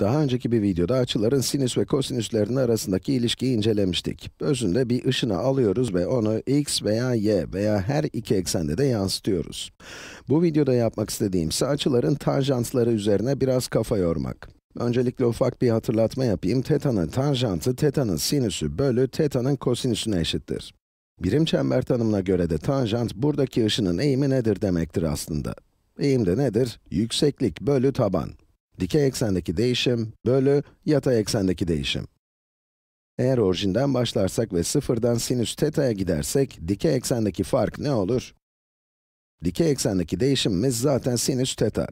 Daha önceki bir videoda açıların sinüs ve kosinüslerinin arasındaki ilişkiyi incelemiştik. Özünde bir ışını alıyoruz ve onu x veya y veya her iki eksende de yansıtıyoruz. Bu videoda yapmak istediğim ise açıların tanjantları üzerine biraz kafa yormak. Öncelikle ufak bir hatırlatma yapayım. Teta'nın tanjantı, teta'nın sinüsü bölü teta'nın kosinüsüne eşittir. Birim çember tanımına göre de tanjant, buradaki ışının eğimi nedir demektir aslında. Eğim de nedir? Yükseklik bölü taban. Dikey eksendeki değişim bölü yatay eksendeki değişim. Eğer orijinden başlarsak ve sıfırdan sinüs teta'ya gidersek, dikey eksendeki fark ne olur? Dikey eksendeki değişimimiz zaten sinüs teta.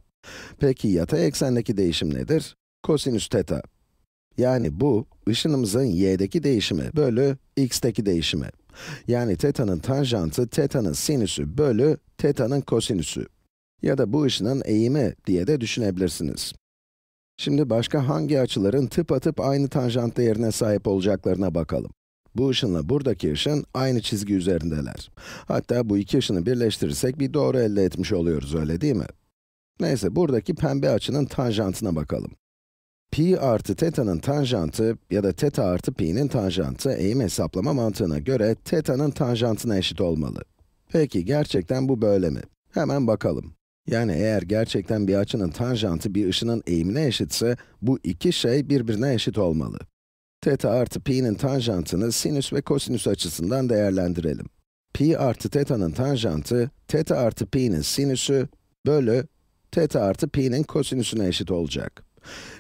Peki yatay eksendeki değişim nedir? Kosinüs teta. Yani bu, ışınımızın y'deki değişimi bölü x'teki değişimi. Yani teta'nın tanjantı, teta'nın sinüsü bölü teta'nın kosinüsü. Ya da bu ışının eğimi diye de düşünebilirsiniz. Şimdi başka hangi açıların tıpatıp aynı tanjant değerine sahip olacaklarına bakalım. Bu ışınla buradaki ışın aynı çizgi üzerindeler. Hatta bu iki ışını birleştirirsek bir doğru elde etmiş oluyoruz, öyle değil mi? Neyse, buradaki pembe açının tanjantına bakalım. Pi artı teta'nın tanjantı ya da teta artı pi'nin tanjantı eğim hesaplama mantığına göre teta'nın tanjantına eşit olmalı. Peki, gerçekten bu böyle mi? Hemen bakalım. Yani eğer gerçekten bir açının tanjantı bir ışının eğimine eşitse, bu iki şey birbirine eşit olmalı. Teta artı pi'nin tanjantını sinüs ve kosinüs açısından değerlendirelim. Pi artı teta'nın tanjantı, teta artı pi'nin sinüsü bölü teta artı pi'nin kosinüsüne eşit olacak.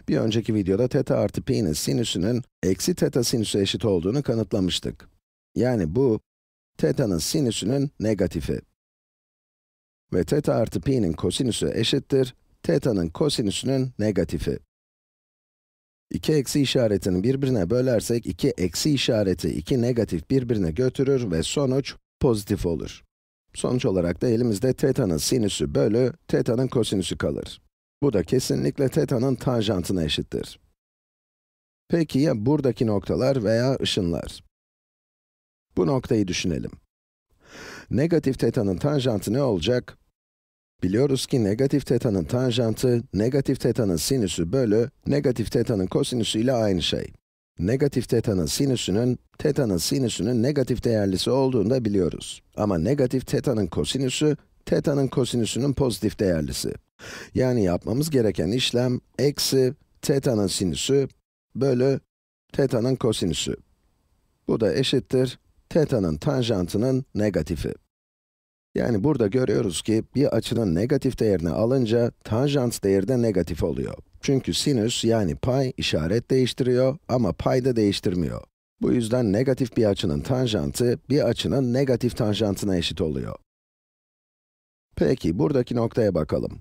Bir önceki videoda teta artı pi'nin sinüsünün eksi teta sinüsü eşit olduğunu kanıtlamıştık. Yani bu, teta'nın sinüsünün negatifi. Ve teta artı pi'nin kosinüsü eşittir, teta'nın kosinüsünün negatifi. İki eksi işaretini birbirine bölersek, iki eksi işareti, iki negatif birbirine götürür ve sonuç pozitif olur. Sonuç olarak da elimizde teta'nın sinüsü bölü teta'nın kosinüsü kalır. Bu da kesinlikle teta'nın tanjantına eşittir. Peki ya buradaki noktalar veya ışınlar? Bu noktayı düşünelim. Negatif teta'nın tanjantı ne olacak? Biliyoruz ki negatif teta'nın tanjantı, negatif teta'nın sinüsü bölü negatif teta'nın kosinüsü ile aynı şey. Negatif teta'nın sinüsünün, teta'nın sinüsünün negatif değerlisi olduğunu da biliyoruz. Ama negatif teta'nın kosinüsü, teta'nın kosinüsünün pozitif değerlisi. Yani yapmamız gereken işlem, eksi teta'nın sinüsü bölü teta'nın kosinüsü. Bu da eşittir, teta'nın tanjantının negatifi. Yani burada görüyoruz ki, bir açının negatif değerini alınca, tanjant değeri de negatif oluyor. Çünkü sinüs yani pay işaret değiştiriyor ama pay da değiştirmiyor. Bu yüzden negatif bir açının tanjantı, bir açının negatif tanjantına eşit oluyor. Peki, buradaki noktaya bakalım.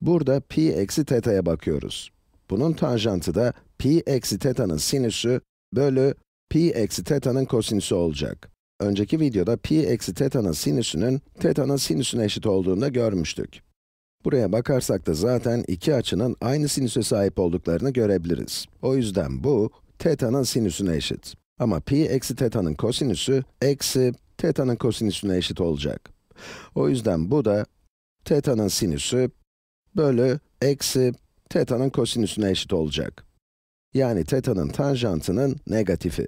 Burada pi eksi teta'ya bakıyoruz. Bunun tanjantı da pi eksi teta'nın sinüsü bölü pi eksi teta'nın kosinüsü olacak. Önceki videoda pi eksi teta'nın sinüsünün teta'nın sinüsüne eşit olduğunu da görmüştük. Buraya bakarsak da zaten iki açının aynı sinüse sahip olduklarını görebiliriz. O yüzden bu, teta'nın sinüsüne eşit. Ama pi eksi teta'nın kosinüsü, eksi teta'nın kosinüsüne eşit olacak. O yüzden bu da, teta'nın sinüsü, bölü, eksi, teta'nın kosinüsüne eşit olacak. Yani teta'nın tanjantının negatifi.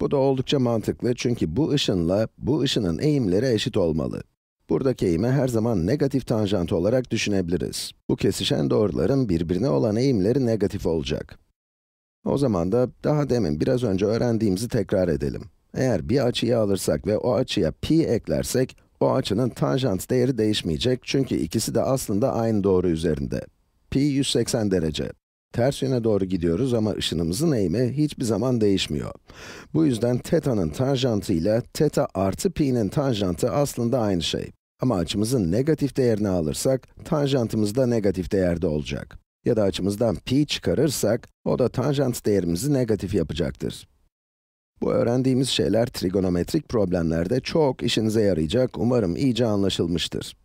Bu da oldukça mantıklı çünkü bu ışınla bu ışının eğimleri eşit olmalı. Buradaki eğimi her zaman negatif tanjant olarak düşünebiliriz. Bu kesişen doğruların birbirine olan eğimleri negatif olacak. O zaman da daha demin biraz önce öğrendiğimizi tekrar edelim. Eğer bir açıyı alırsak ve o açıya pi eklersek, o açının tanjant değeri değişmeyecek çünkü ikisi de aslında aynı doğru üzerinde. Pi 180 derece. Ters yöne doğru gidiyoruz ama ışınımızın eğimi hiçbir zaman değişmiyor. Bu yüzden teta'nın tanjantı ile teta artı pi'nin tanjantı aslında aynı şey. Ama açımızın negatif değerini alırsak, tanjantımız da negatif değerde olacak. Ya da açımızdan pi çıkarırsak, o da tanjant değerimizi negatif yapacaktır. Bu öğrendiğimiz şeyler trigonometrik problemlerde çok işinize yarayacak, umarım iyice anlaşılmıştır.